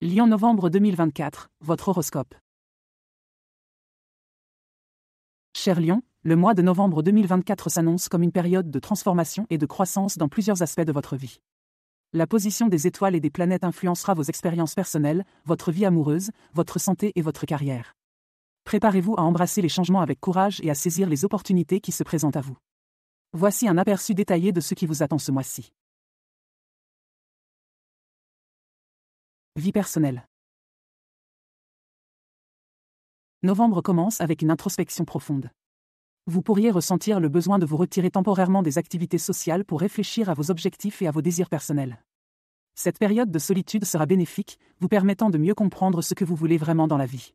Lyon novembre 2024, votre horoscope. Cher Lion, le mois de novembre 2024 s'annonce comme une période de transformation et de croissance dans plusieurs aspects de votre vie. La position des étoiles et des planètes influencera vos expériences personnelles, votre vie amoureuse, votre santé et votre carrière. Préparez-vous à embrasser les changements avec courage et à saisir les opportunités qui se présentent à vous. Voici un aperçu détaillé de ce qui vous attend ce mois-ci. Vie personnelle. Novembre commence avec une introspection profonde. Vous pourriez ressentir le besoin de vous retirer temporairement des activités sociales pour réfléchir à vos objectifs et à vos désirs personnels. Cette période de solitude sera bénéfique, vous permettant de mieux comprendre ce que vous voulez vraiment dans la vie.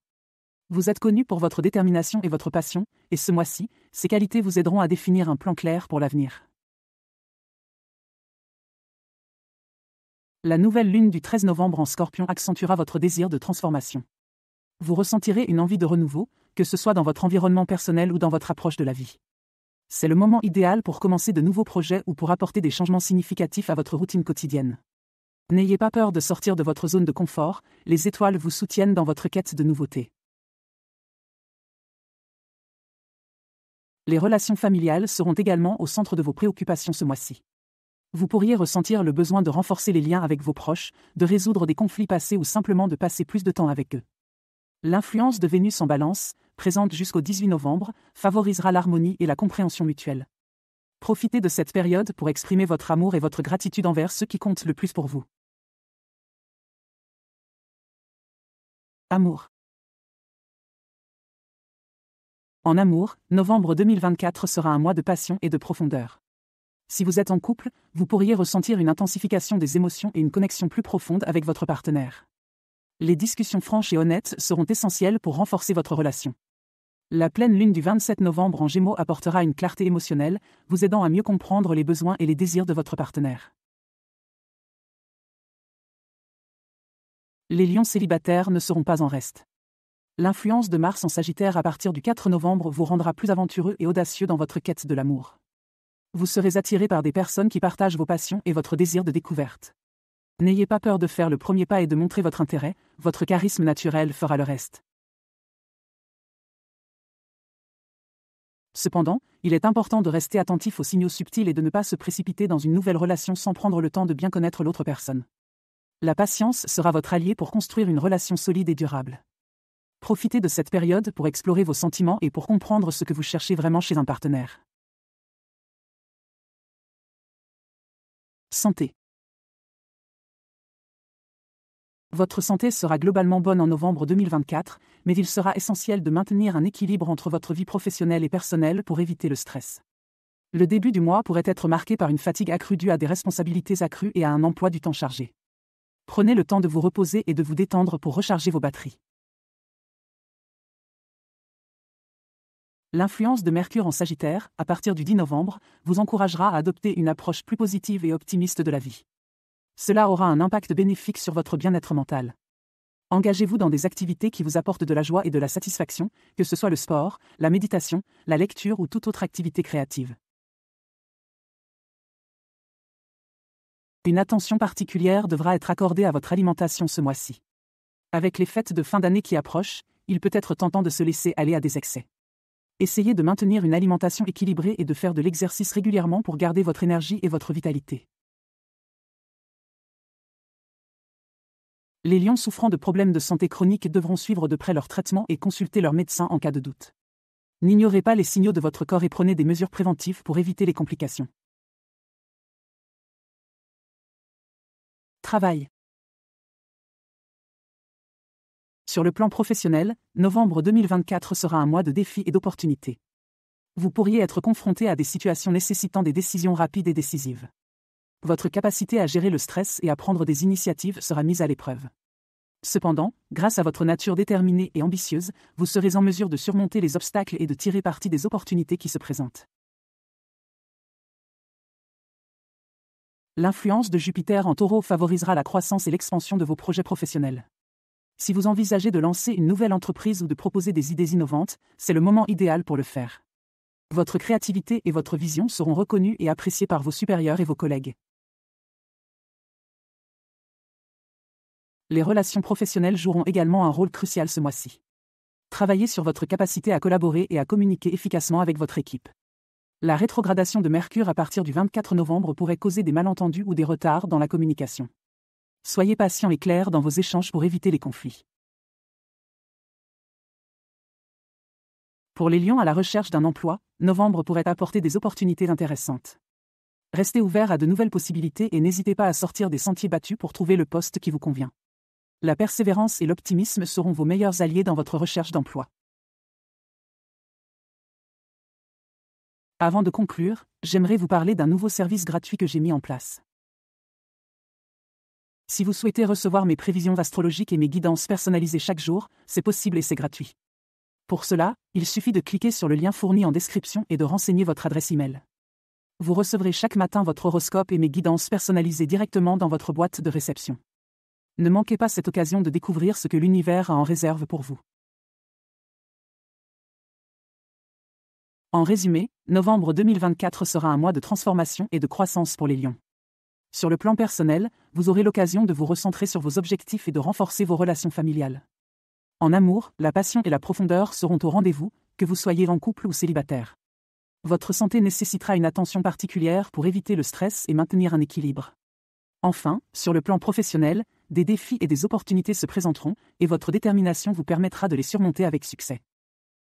Vous êtes connu pour votre détermination et votre passion, et ce mois-ci, ces qualités vous aideront à définir un plan clair pour l'avenir. La nouvelle lune du 13 novembre en scorpion accentuera votre désir de transformation. Vous ressentirez une envie de renouveau, que ce soit dans votre environnement personnel ou dans votre approche de la vie. C'est le moment idéal pour commencer de nouveaux projets ou pour apporter des changements significatifs à votre routine quotidienne. N'ayez pas peur de sortir de votre zone de confort, les étoiles vous soutiennent dans votre quête de nouveautés. Les relations familiales seront également au centre de vos préoccupations ce mois-ci. Vous pourriez ressentir le besoin de renforcer les liens avec vos proches, de résoudre des conflits passés ou simplement de passer plus de temps avec eux. L'influence de Vénus en balance, présente jusqu'au 18 novembre, favorisera l'harmonie et la compréhension mutuelle. Profitez de cette période pour exprimer votre amour et votre gratitude envers ceux qui comptent le plus pour vous. Amour. En amour, novembre 2024 sera un mois de passion et de profondeur. Si vous êtes en couple, vous pourriez ressentir une intensification des émotions et une connexion plus profonde avec votre partenaire. Les discussions franches et honnêtes seront essentielles pour renforcer votre relation. La pleine lune du 27 novembre en Gémeaux apportera une clarté émotionnelle, vous aidant à mieux comprendre les besoins et les désirs de votre partenaire. Les lions célibataires ne seront pas en reste. L'influence de Mars en Sagittaire à partir du 4 novembre vous rendra plus aventureux et audacieux dans votre quête de l'amour. Vous serez attiré par des personnes qui partagent vos passions et votre désir de découverte. N'ayez pas peur de faire le premier pas et de montrer votre intérêt, votre charisme naturel fera le reste. Cependant, il est important de rester attentif aux signaux subtils et de ne pas se précipiter dans une nouvelle relation sans prendre le temps de bien connaître l'autre personne. La patience sera votre allié pour construire une relation solide et durable. Profitez de cette période pour explorer vos sentiments et pour comprendre ce que vous cherchez vraiment chez un partenaire. Santé. Votre santé sera globalement bonne en novembre 2024, mais il sera essentiel de maintenir un équilibre entre votre vie professionnelle et personnelle pour éviter le stress. Le début du mois pourrait être marqué par une fatigue accrue due à des responsabilités accrues et à un emploi du temps chargé. Prenez le temps de vous reposer et de vous détendre pour recharger vos batteries. L'influence de Mercure en Sagittaire, à partir du 10 novembre, vous encouragera à adopter une approche plus positive et optimiste de la vie. Cela aura un impact bénéfique sur votre bien-être mental. Engagez-vous dans des activités qui vous apportent de la joie et de la satisfaction, que ce soit le sport, la méditation, la lecture ou toute autre activité créative. Une attention particulière devra être accordée à votre alimentation ce mois-ci. Avec les fêtes de fin d'année qui approchent, il peut être tentant de se laisser aller à des excès. Essayez de maintenir une alimentation équilibrée et de faire de l'exercice régulièrement pour garder votre énergie et votre vitalité. Les lions souffrant de problèmes de santé chroniques devront suivre de près leur traitement et consulter leur médecin en cas de doute. N'ignorez pas les signaux de votre corps et prenez des mesures préventives pour éviter les complications. Travail. Sur le plan professionnel, novembre 2024 sera un mois de défis et d'opportunités. Vous pourriez être confronté à des situations nécessitant des décisions rapides et décisives. Votre capacité à gérer le stress et à prendre des initiatives sera mise à l'épreuve. Cependant, grâce à votre nature déterminée et ambitieuse, vous serez en mesure de surmonter les obstacles et de tirer parti des opportunités qui se présentent. L'influence de Jupiter en taureau favorisera la croissance et l'expansion de vos projets professionnels. Si vous envisagez de lancer une nouvelle entreprise ou de proposer des idées innovantes, c'est le moment idéal pour le faire. Votre créativité et votre vision seront reconnues et appréciées par vos supérieurs et vos collègues. Les relations professionnelles joueront également un rôle crucial ce mois-ci. Travaillez sur votre capacité à collaborer et à communiquer efficacement avec votre équipe. La rétrogradation de Mercure à partir du 24 novembre pourrait causer des malentendus ou des retards dans la communication. Soyez patient et clair dans vos échanges pour éviter les conflits. Pour les lions à la recherche d'un emploi, novembre pourrait apporter des opportunités intéressantes. Restez ouvert à de nouvelles possibilités et n'hésitez pas à sortir des sentiers battus pour trouver le poste qui vous convient. La persévérance et l'optimisme seront vos meilleurs alliés dans votre recherche d'emploi. Avant de conclure, j'aimerais vous parler d'un nouveau service gratuit que j'ai mis en place. Si vous souhaitez recevoir mes prévisions astrologiques et mes guidances personnalisées chaque jour, c'est possible et c'est gratuit. Pour cela, il suffit de cliquer sur le lien fourni en description et de renseigner votre adresse email. Vous recevrez chaque matin votre horoscope et mes guidances personnalisées directement dans votre boîte de réception. Ne manquez pas cette occasion de découvrir ce que l'univers a en réserve pour vous. En résumé, novembre 2024 sera un mois de transformation et de croissance pour les lions. Sur le plan personnel, vous aurez l'occasion de vous recentrer sur vos objectifs et de renforcer vos relations familiales. En amour, la passion et la profondeur seront au rendez-vous, que vous soyez en couple ou célibataire. Votre santé nécessitera une attention particulière pour éviter le stress et maintenir un équilibre. Enfin, sur le plan professionnel, des défis et des opportunités se présenteront, et votre détermination vous permettra de les surmonter avec succès.